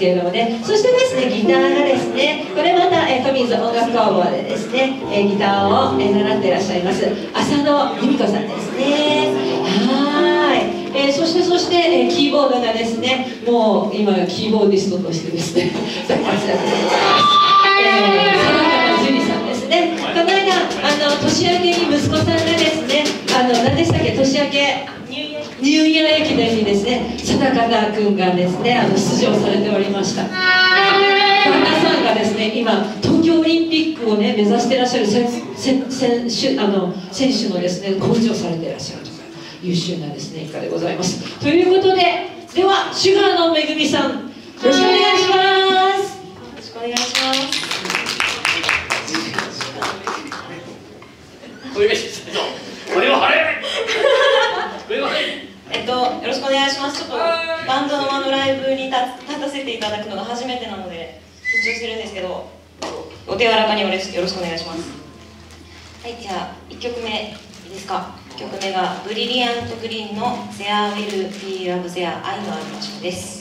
けれどもね。そしてですねギターがですねこれまた、えー、富水音楽工房でですね、えー、ギターを、えー、習っていらっしゃいます浅野由美子さんですね。はい。えー、そしてそして、えー、キーボードがですねもう今キーボーディストとしてですね活躍しています。えー、佐中樹里さんですね。この間あの年明けに息子さんがねニューイヤー駅伝にですね佐高君がですねあの出場されておりました。旦那さんがですね今東京オリンピックをね目指していらっしゃる選手あの選手のですねコーチをされていらっしゃると優秀なですね一家でございます。ということでではシュガーのめぐみさんよろしくお願いします。よろしくお願いします。お願いしますこれは晴れこれは晴れえっと、よろしくお願いします。ちょっとバンドののライブに立たせていただくのが初めてなので緊張してるんですけど、お手柔らかによろしくお願いします。はい、じゃあ1曲目いいですか？1。曲目がブリリアントグリーンの「There Will Be Love There 愛のある場所」です。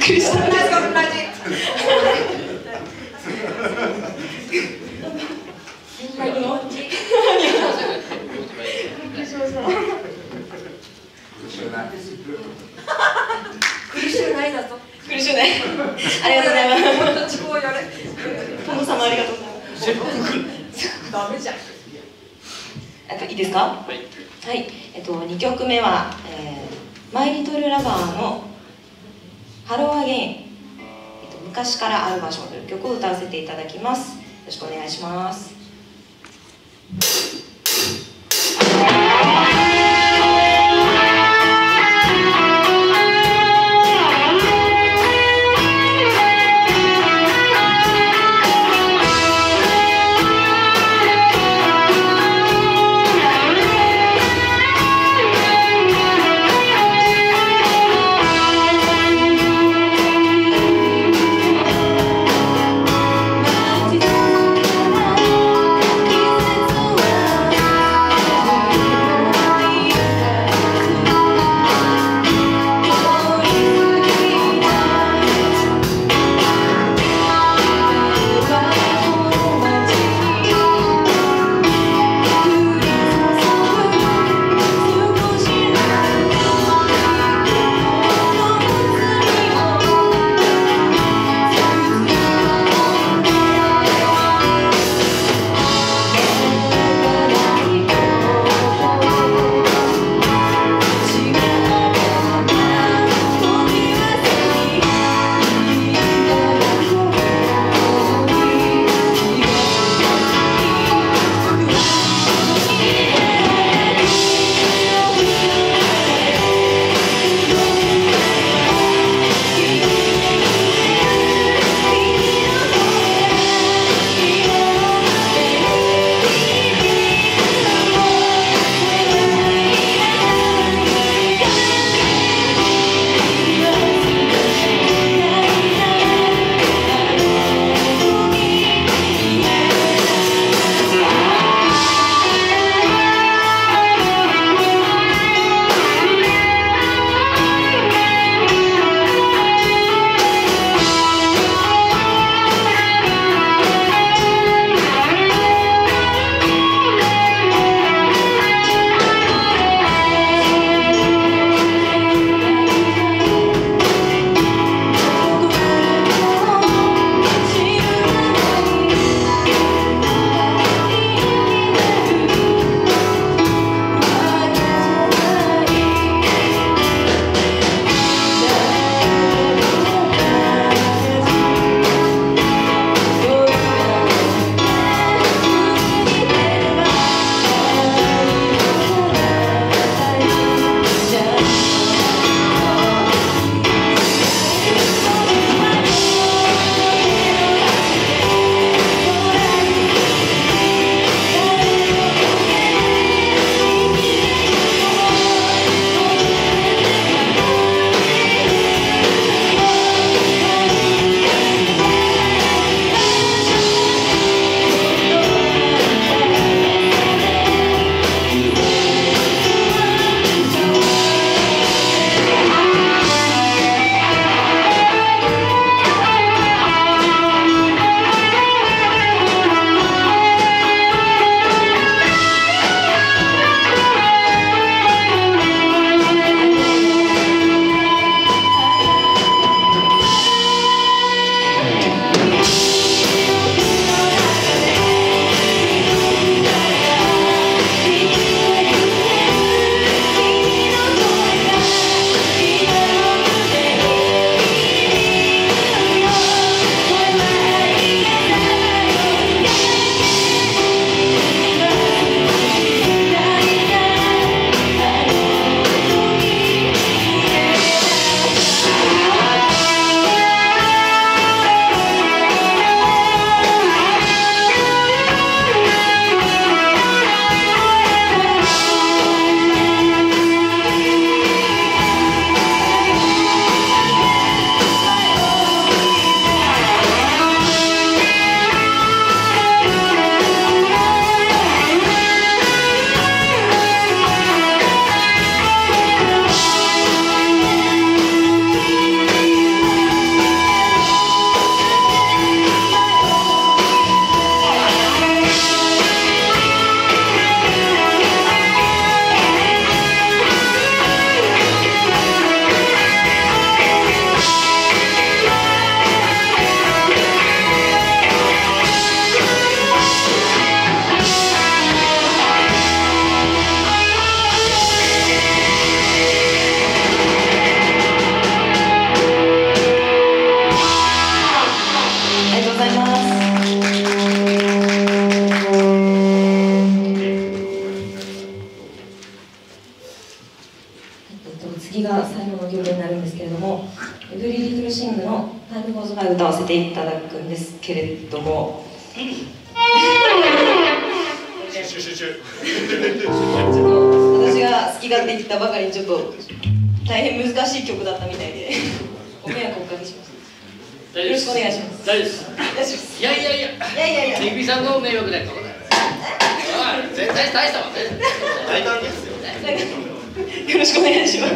くりした同じ同じ苦しゅうないだぞ苦しゅうないありがとうございます。もっと地やれ様ありがとうございます。ダメじゃん。えっといいですかはい、えっと2曲目は、えー、 My Little Lover の Hello, Again」えっと、昔からある場所という曲を歌わせていただきます。よろしくお願いします「せていただくんですけれどもちょっと私が好き勝手に言ったばかりにちょっと大変難しい曲だったみたいでご迷惑をおかけしました大丈夫ですよろしくお願いします大丈夫です大丈夫ですいやいやいやいやいやいやめぐみさんの迷惑だよこれおい全然大したもんね大胆ですよ。よろしくお願いします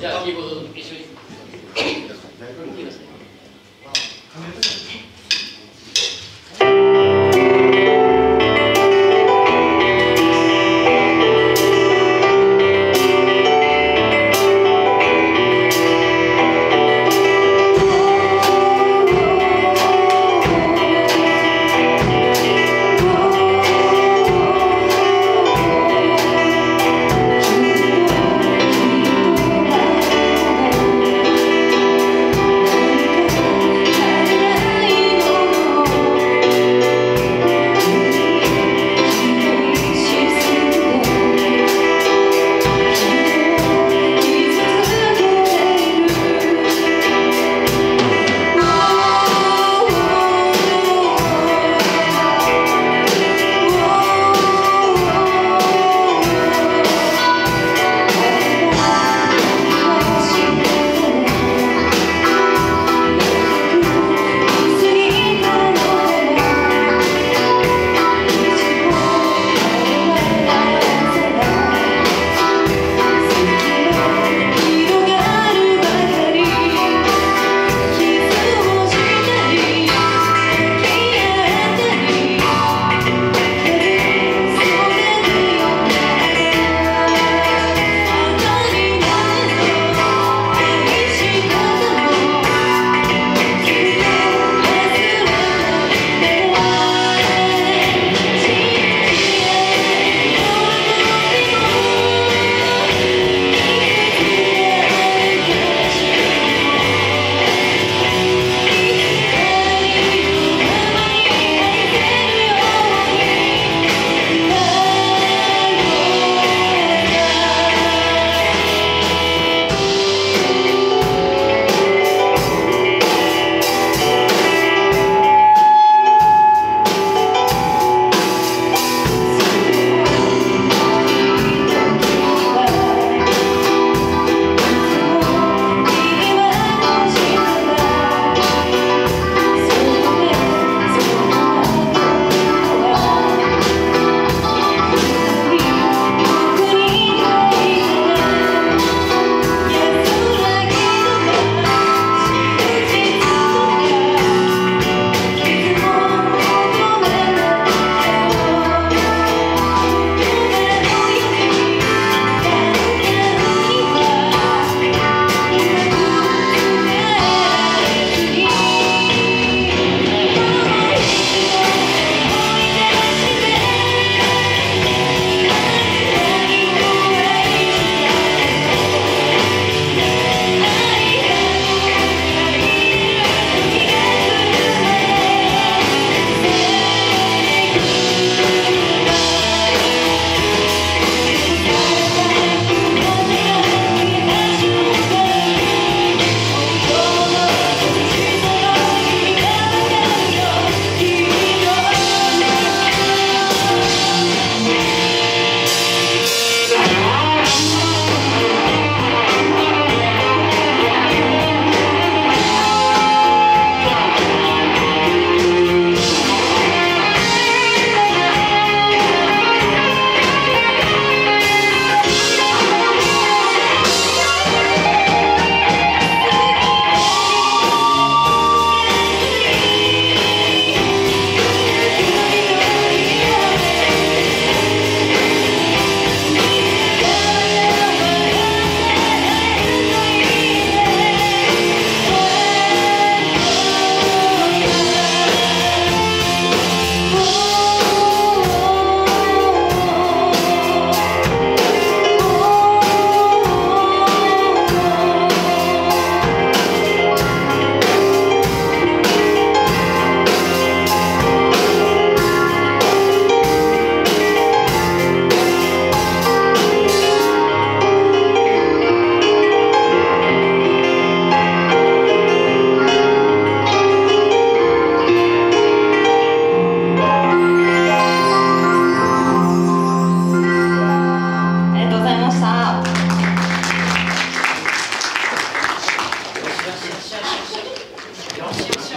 じゃあキーボード一緒に。